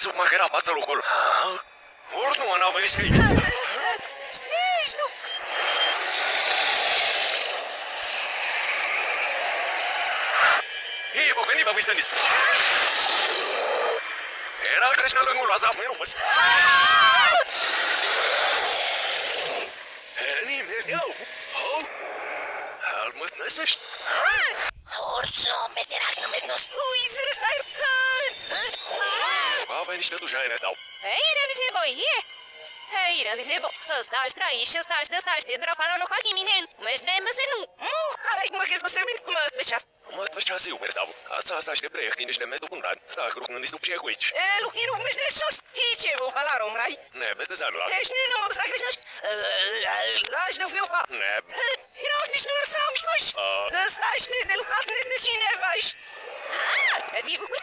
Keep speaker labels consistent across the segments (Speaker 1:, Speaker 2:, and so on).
Speaker 1: წუმაგერა ბაზალუყოლ ორნო ანავერისკი
Speaker 2: სნიშნუ
Speaker 1: ი ბოგენი ბაბისტანის ერა კრიშნალო მულ აზაფ მერუბას ენი მელიავ ჰო? ალმოს ნესეშ?
Speaker 3: ორცო მეტერ აგნომეთნოს
Speaker 2: უიზრ დაირ
Speaker 1: Liniștea dușa e dau.
Speaker 4: Eirevizibo, e! Eirevizibo, stași trai și stași de stași de drafala loca iminen. Mești de măzinu.
Speaker 2: Mu, care-i mă gândesc să mint mă beceas.
Speaker 1: Mă beceas eu, merdau. Ața asta și de breih, niște medu un ran. Sta hruc în distup și egoici.
Speaker 2: E, lucru, mești de sus. Hice, vă falar omrai.
Speaker 1: Ne, bete zalua.
Speaker 2: Ești nu, mă băsac, ești nu-și. Lași de fiu, pa.
Speaker 1: Ne.
Speaker 2: Erau nici nu lăsau micuși. Lăsași-ne de lucrat de cineva și...
Speaker 4: Ah, te-ai făcut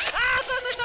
Speaker 2: As asas